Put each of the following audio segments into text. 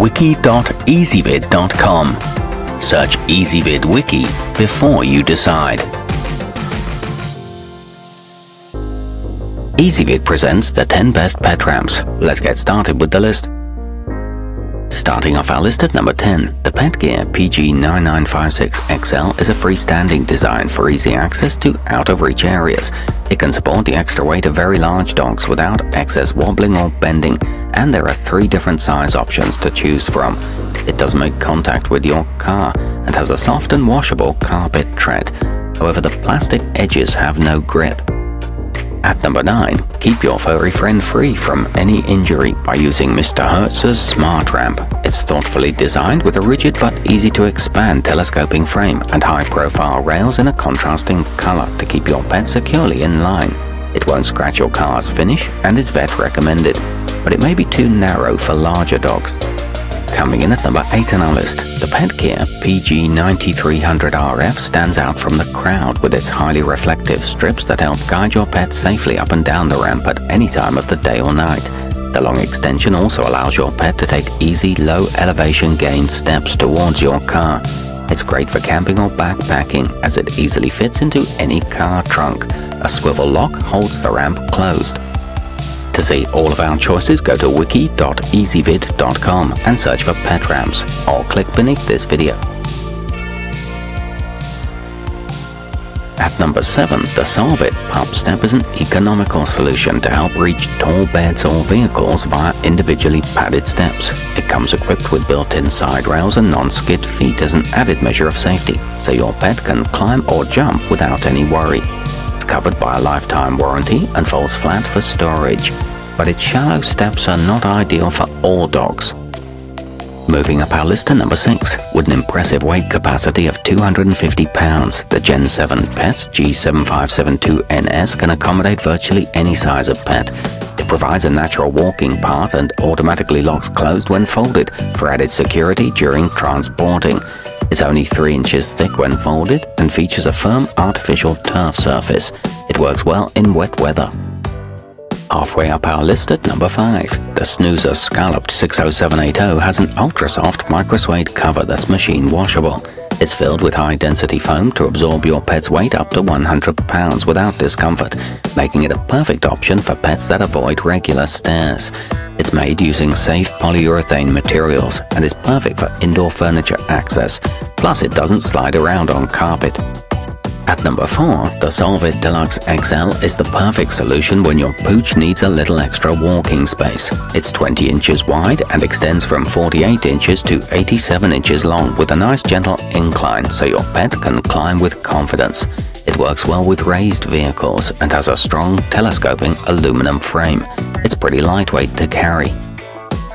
wiki.ezvid.com. Search Ezvid Wiki before you decide. Ezvid presents the 10 best pet ramps. Let's get started with the list. Starting off our list at number 10, the Petgear PG9956XL is a freestanding design for easy access to out-of-reach areas. It can support the extra weight of very large dogs without excess wobbling or bending, and there are three different size options to choose from. It does make contact with your car and has a soft and washable carpet tread. However, the plastic edges have no grip. At number 9, keep your furry friend free from any injury by using Mr. Herzher's Smart Ramp. It's thoughtfully designed with a rigid but easy to expand telescoping frame and high profile rails in a contrasting color to keep your pet securely in line. It won't scratch your car's finish and is vet recommended, but it may be too narrow for larger dogs. Coming in at number 8 on our list, the Petgear PG9300RF stands out from the crowd with its highly reflective strips that help guide your pet safely up and down the ramp at any time of the day or night. The long extension also allows your pet to take easy, low elevation gain steps towards your car. It's great for camping or backpacking as it easily fits into any car trunk. A swivel lock holds the ramp closed. To see all of our choices, go to wiki.ezvid.com and search for pet ramps, or click beneath this video. At number 7, the Solvit Pup Step is an economical solution to help reach tall beds or vehicles via individually padded steps. It comes equipped with built-in side rails and non-skid feet as an added measure of safety, so your pet can climb or jump without any worry It's covered by a lifetime warranty and folds flat for storage, but its shallow steps are not ideal for all dogs. Moving up our list to number 6, with an impressive weight capacity of 250 pounds, the Gen 7 Pets G7572NS can accommodate virtually any size of pet. It provides a natural walking path and automatically locks closed when folded for added security during transporting. It's only 3 inches thick when folded and features a firm artificial turf surface. It works well in wet weather. Halfway up our list at number 5, the Snoozer Scalloped 60780 has an ultra-soft microsuede cover that's machine washable. It's filled with high-density foam to absorb your pet's weight up to 100 pounds without discomfort, making it a perfect option for pets that avoid regular stairs. It's made using safe polyurethane materials and is perfect for indoor furniture access, plus it doesn't slide around on carpet. At number 4, the Solvit Deluxe XL is the perfect solution when your pooch needs a little extra walking space. It's 20 inches wide and extends from 48 inches to 87 inches long with a nice gentle incline so your pet can climb with confidence. It works well with raised vehicles and has a strong telescoping aluminum frame. It's pretty lightweight to carry.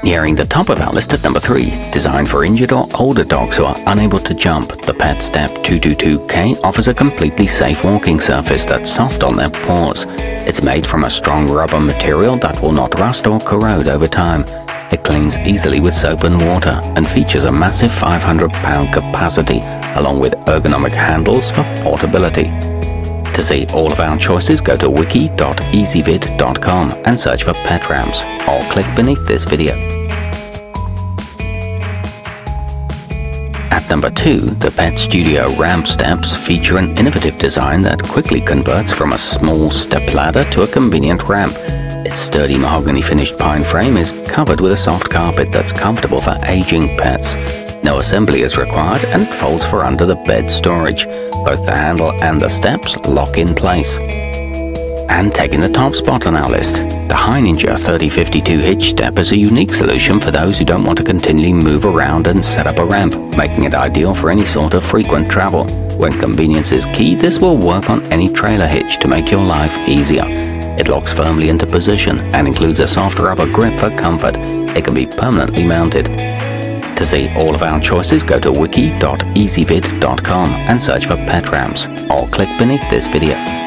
Nearing the top of our list at number 3, designed for injured or older dogs who are unable to jump, the Pet Step 222K offers a completely safe walking surface that's soft on their paws. It's made from a strong rubber material that will not rust or corrode over time. It cleans easily with soap and water and features a massive 500 pound capacity along with ergonomic handles for portability. To see all of our choices, go to wiki.ezvid.com and search for pet ramps or click beneath this video. At number 2, the Pet Studio ramp steps feature an innovative design that quickly converts from a small step ladder to a convenient ramp. Its sturdy mahogany finished pine frame is covered with a soft carpet that's comfortable for aging pets. No assembly is required and folds for under the bed storage. Both the handle and the steps lock in place. And taking the top spot on our list, the Heininger 3052 hitch step is a unique solution for those who don't want to continually move around and set up a ramp, making it ideal for any sort of frequent travel. When convenience is key, this will work on any trailer hitch to make your life easier. It locks firmly into position and includes a soft rubber grip for comfort. It can be permanently mounted. To see all of our choices, go to wiki.ezvid.com and search for pet ramps, or click beneath this video.